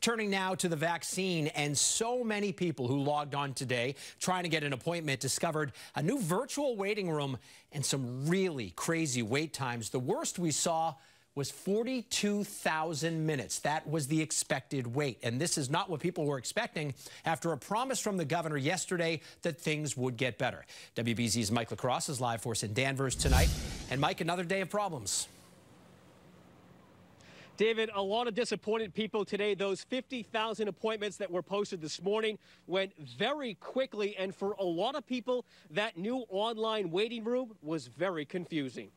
Turning now to the vaccine, and so many people who logged on today trying to get an appointment discovered a new virtual waiting room and some really crazy wait times. The worst we saw was 42,000 minutes. That was the expected wait. And this is not what people were expecting after a promise from the governor yesterday that things would get better. WBZ's Mike LaCrosse is live for us in Danvers tonight. And Mike, another day of problems. David, a lot of disappointed people today. Those 50,000 appointments that were posted this morning went very quickly. And for a lot of people, that new online waiting room was very confusing.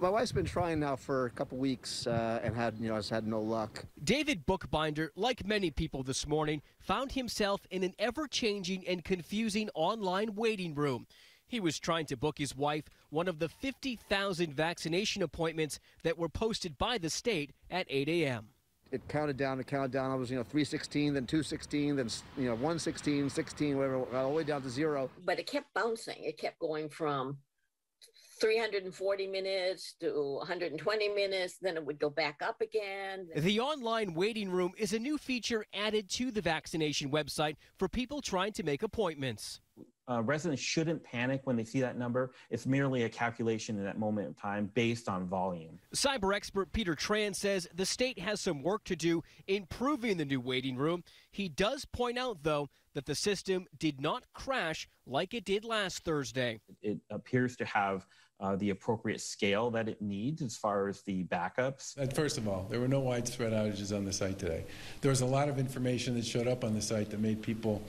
My wife's been trying now for a couple weeks uh, and had, you know, has had no luck. David Bookbinder, like many people this morning, found himself in an ever changing and confusing online waiting room. He was trying to book his wife one of the 50,000 vaccination appointments that were posted by the state at 8 a.m. It counted down, it counted down. I was, you know, 316, then 216, then, you know, 116, 16, whatever, all the way down to zero. But it kept bouncing. It kept going from 340 minutes to 120 minutes, then it would go back up again. The online waiting room is a new feature added to the vaccination website for people trying to make appointments uh, residents shouldn't panic when they see that number. It's merely a calculation in that moment in time based on volume. Cyber expert Peter Tran says the state has some work to do improving the new waiting room. He does point out, though, that the system did not crash like it did last Thursday. It appears to have uh, the appropriate scale that it needs as far as the backups. First of all, there were no widespread outages on the site today. There was a lot of information that showed up on the site that made people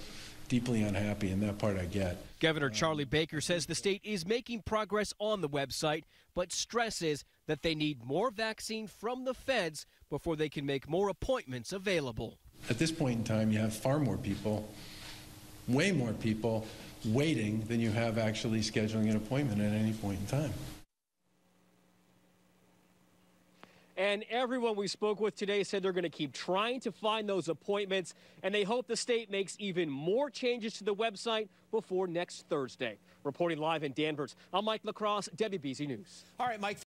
deeply unhappy, and that part I get. Governor um, Charlie Baker says the state is making progress on the website, but stresses that they need more vaccine from the feds before they can make more appointments available. At this point in time, you have far more people, way more people waiting than you have actually scheduling an appointment at any point in time. And everyone we spoke with today said they're going to keep trying to find those appointments, and they hope the state makes even more changes to the website before next Thursday. Reporting live in Danvers, I'm Mike LaCrosse, WBZ News. All right, Mike.